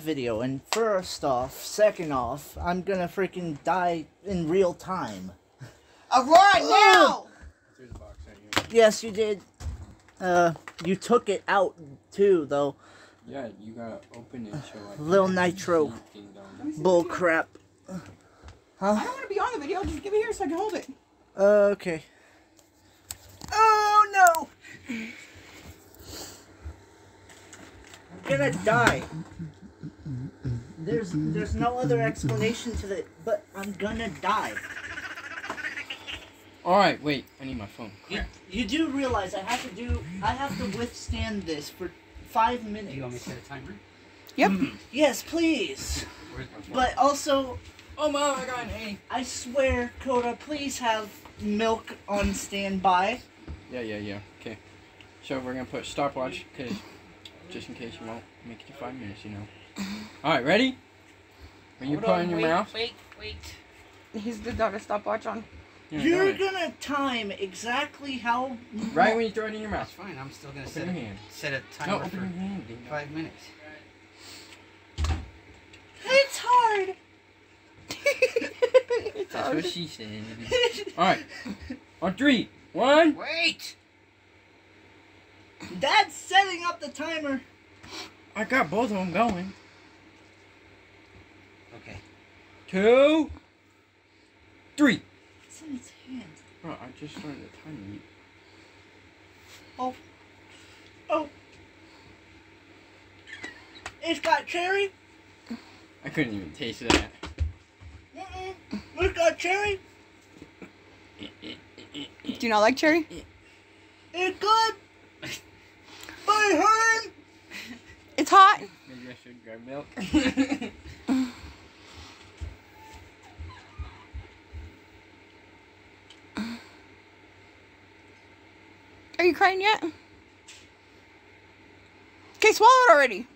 video. And first off, second off, I'm gonna freaking die in real time. Aurora, now! There's a box right Yes, you did. Uh, you took it out too, though. Yeah, you gotta open it so I Lil can Nitro. see Ding dong. Let me see Bull the video. crap. I don't want to be on the video. Just give it here so I can hold it. Okay. Oh no! I'm gonna die. There's there's no other explanation to it, but I'm gonna die. Alright, wait. I need my phone. You, you do realize I have to do I have to withstand this for five minutes. Do you want me to set a timer? Yep. Hmm. Yes, please. Where's my phone? But also, Oh, mom, I got an A. I swear, Coda, please have milk on standby. Yeah, yeah, yeah. Okay. So we're gonna put stopwatch, cause just in case you won't make it to five minutes, you know. Alright, ready? Are you Hold putting on, your wait, mouth? Wait, wait. He's got a stopwatch on. Yeah, You're go ahead. gonna time exactly how. Right when you throw it in your mouth. That's mouth. fine. I'm still gonna Open set your a, hand. set a No, timer open your for hand. Five minutes. It's hard. it's That's hard. what she said. Alright. On three. One. Wait! Dad's setting up the timer. I got both of them going. Okay. Two. Three. It's in his hand. Bro, I just started the timer. Oh. Oh. It's got cherry. I couldn't even taste that. Mm-mm. It's got cherry. Do you not like cherry? It's good. But it hurt. It's hot. Maybe I should grab milk. Are you crying yet? Okay, swallow it already.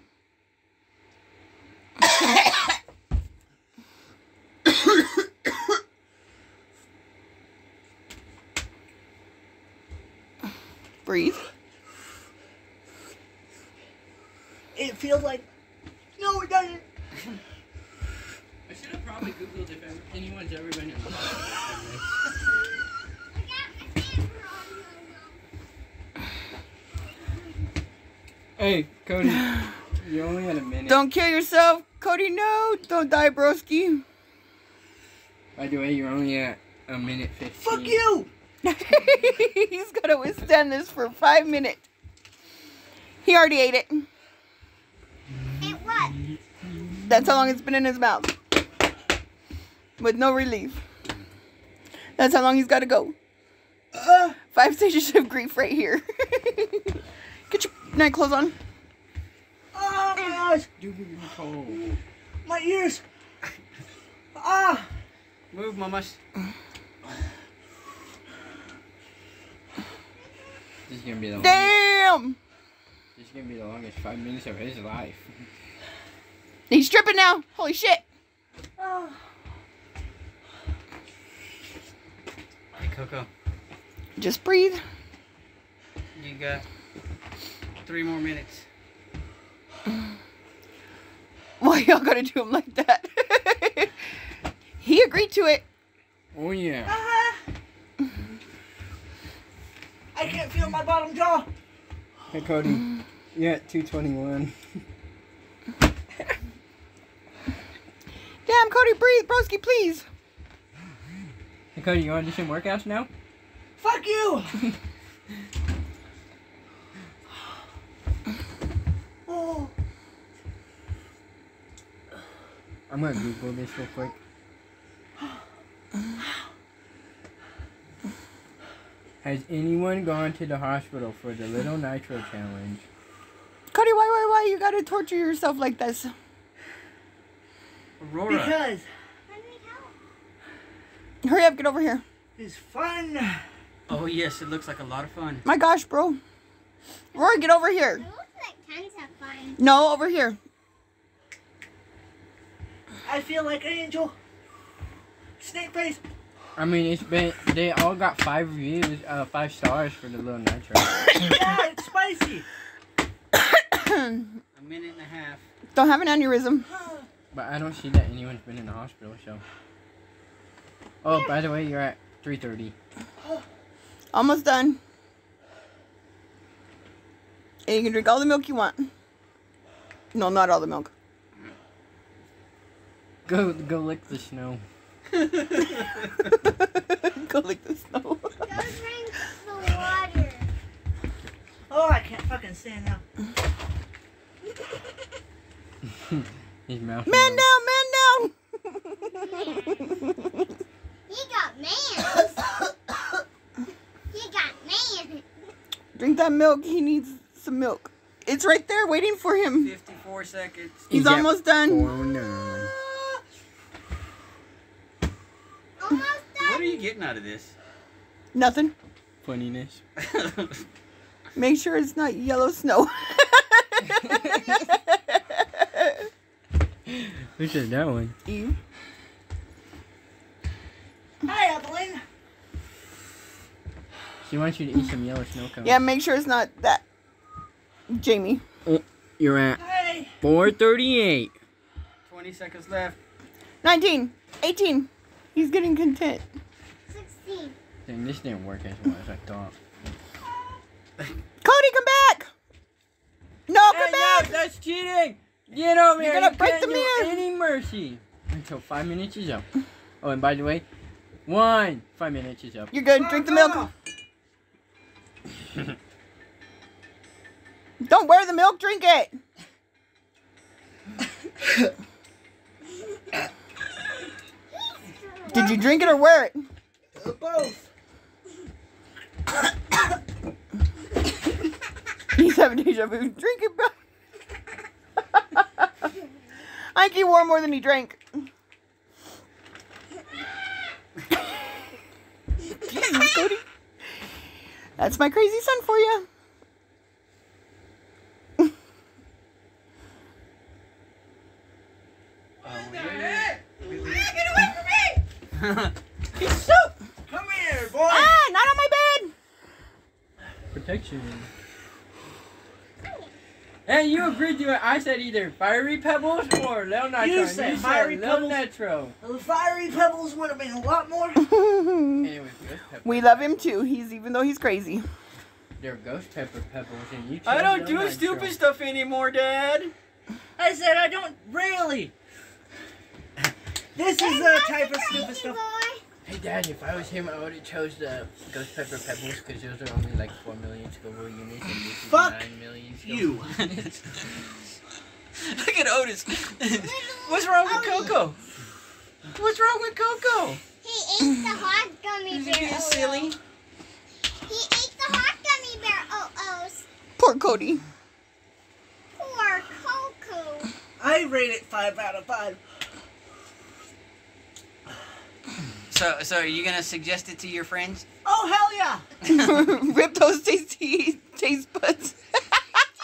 Breathe. It feels like. No, it doesn't. I should have probably googled if ever, anyone's ever been in the hospital. Hey, Kody, you only had a minute. Don't kill yourself, Kody. No, don't die, broski. By the way, you're only at a minute fifteen. Fuck you. He's gonna withstand this for five minutes. He already ate it. It what? That's how long it's been in his mouth. With no relief. That's how long he's gotta go. Uh, Five stages of grief right here. Get your night clothes on. oh my eyes, Dude, you're cold. my ears. Ah. Move, mamas. This is gonna be the longest, Damn! this is gonna be the longest five minutes of his life. He's dripping now. Holy shit. Oh. Hey, Coco. Just breathe. You got three more minutes. Why y'all gotta do him like that? he agreed to it. Oh, yeah. Uh -huh. I can't feel my bottom jaw. Hey, Kody. You're at 221. Kody, breathe. Broski, please. Hey Kody, you wanna do some workouts now? Fuck you. oh. I'm gonna Google this real quick. Has anyone gone to the hospital for the Little Nitro Challenge? Kody, why, why, why you gotta torture yourself like this? Aurora. Because I need help. Hurry up, get over here. it's fun. Oh, yes, it looks like a lot of fun. My gosh, bro. Rory, get over here. It looks like tons of fun. No, over here. I feel like an angel. Snake face. I mean, it's been they all got five reviews, uh, five stars for the Little Nitro. yeah, it's spicy. A minute and a half. Don't have an aneurysm. But I don't see that anyone's been in the hospital, so. Oh, by the way, you're at 3:30. Almost done. And you can drink all the milk you want. No, not all the milk. Go, go lick the snow. Go lick the snow. Go drink the water. Oh, I can't fucking stand now. His mouth. Man down, man down. He got man. he got man. Drink that milk. He needs some milk. It's right there waiting for him. 54 seconds. He's at almost done. 409. Almost What are you getting out of this? Nothing. Funniness. Make sure it's not yellow snow. Who said that one? Eve. Hi, Evelyn. She wants you to eat some yellow snow cones. Yeah, make sure it's not that. Jamie. Uh, you're at Hey. 438. 20 seconds left. 19. 18. He's getting content. 16. Dang, this didn't work as well as I thought. Kody, come back! No, come back! that's cheating! Get over You're here! gonna you break the do mirror. Any mercy until five minutes is up. Oh, and by the way, one five minutes is up. You're good. Drink the milk. Don't wear the milk. Drink it. Did you drink it or wear it? Both. He's having deja vu. Drink it, bro. He wore more than he drank. Jesus, Kody. That's my crazy son for you. Come here, boy. Ah, not on my bed. Protection. And you agreed to it. I said either fiery pebbles or Lil Nitro. You and said fiery Lil pebbles. Nitro. The fiery pebbles would have been a lot more. Anyway, we love him too. He's even though he's crazy. They're ghost pepper pebbles, and you. I don't Lil do Nitro. stupid stuff anymore, Dad. I said I don't really. This is the type of stupid stuff. Boy. Hey, Dad, if I was him, I would have chose the ghost pepper pebbles because those are only like four million Scoville units, and this is Fuck nine million Scoville you. Look at Otis. What's wrong with Coco? What's wrong with Coco? He ate the hot gummy Is he bear. being silly? He ate the hot gummy bear oh-ohs. Poor Kody. Poor Coco. I rate it five out of five. So, so are you gonna suggest it to your friends? Oh hell yeah! Rip those tasty taste buds.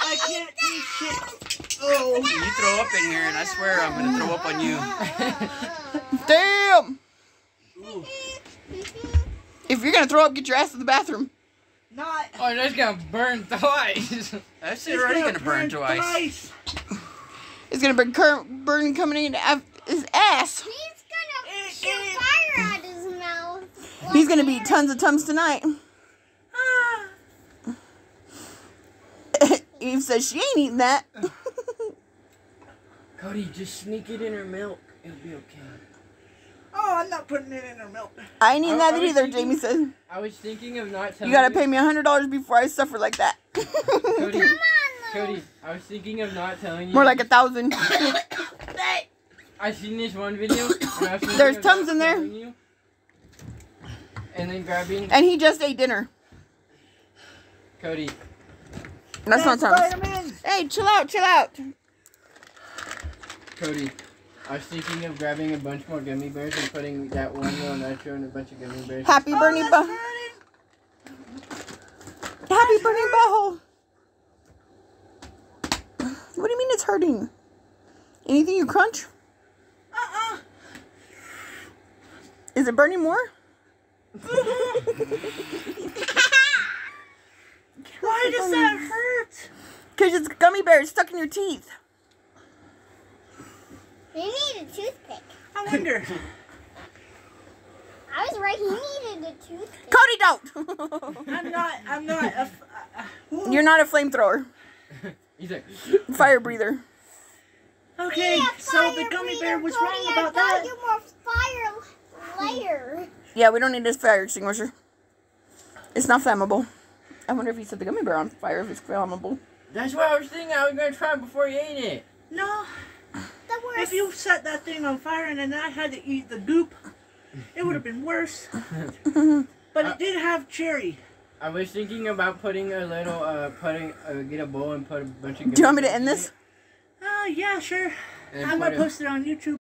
I can't eat shit. Oh. You throw up in here, and I swear I'm gonna throw up on you. Damn. Ooh. If you're gonna throw up, get your ass to the bathroom. Not. Oh, that's gonna burn twice. That's It's already gonna burn twice. It's gonna burn, cur- burn coming in af- his ass. He's gonna shoot fire out his mouth. He's gonna beat tons of tums tonight. Eve says she ain't eating that. Kody, just sneak it in her milk. It'll be okay. Oh, I'm not putting it in her milk. I ain't eating I- that I either, thinking- Jamie says. I was thinking of not telling You gotta pay me a hundred dollars before I suffer like that. Kody, Come on, Kody, I was thinking of not telling you. More like a thousand. I seen this one video. And I was thinking There's Tums in there. You, and then grabbing And he just ate dinner. Kody. That's not Tums. vitamins. Hey, chill out, chill out. Kody, I was thinking of grabbing a bunch more gummy bears and putting that one little nitro and a bunch of gummy bears. Happy oh, Bernie oh, bu- that's burning. Happy Bernie butthole. What do you mean it's hurting? Anything you crunch? Uh-uh. Is it burning more? Why does that hurt? Because it's gummy bears stuck in your teeth. You need a toothpick. I wonder. I was right. He needed a toothpick. Kody, don't. I'm not. I'm not. A, f- uh, uh, You're not a flamethrower. He's like, Fire breather. okay, Yeah, so the fire gummy bear was Kody, wrong about got that. you more fire layer. Yeah, we don't need this fire extinguisher. It's not flammable. I wonder if he set the gummy bear on fire if it's flammable. that's what I was thinking. I was gonna try it before you ate it. No, That worst. if you set that thing on fire and then I had to eat the goop, it would have been worse. But Uh, it did have cherry. I was thinking about putting a little, uh, putting, uh, get a bowl and put a bunch of. Do you want me to end this? Oh yeah, sure. and I'm gonna it- post it on YouTube.